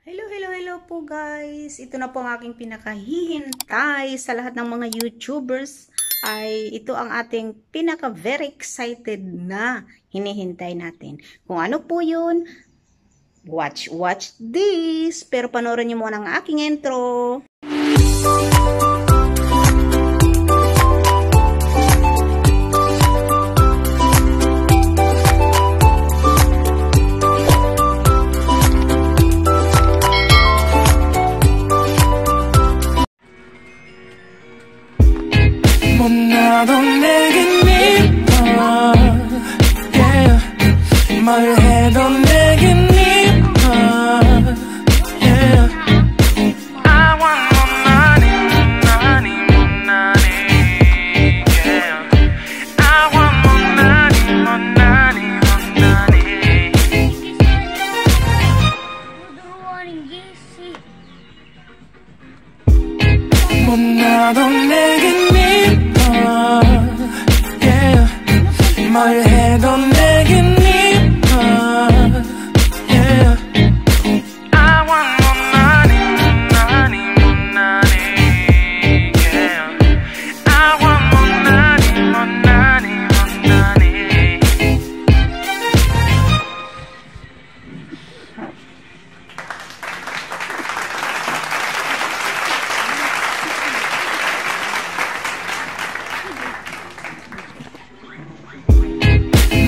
Hello, hello, hello po guys. Ito na po ang aking pinakahihintay sa lahat ng mga YouTubers ay ito ang ating pinaka very excited na hinihintay natin. Kung ano po yun, watch, watch this. Pero panoorin niyo muna ang aking intro. 못나도 내겐 미워 yeah. 말해도 내겐 미워 yeah. I want 못나니 못나니 못나니 yeah. I want 못나니 못나니 못나니 못나도 yeah. 말해도 내겐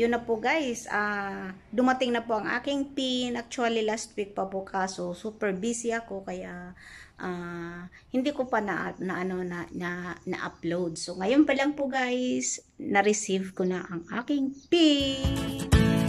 Yun na po guys, ah dumating na po ang aking pin. Actually last week pa po kaso super busy ako kaya ah, hindi ko pa na, na ano na, na, na-upload. So ngayon pa lang po guys, na-receive ko na ang aking pin.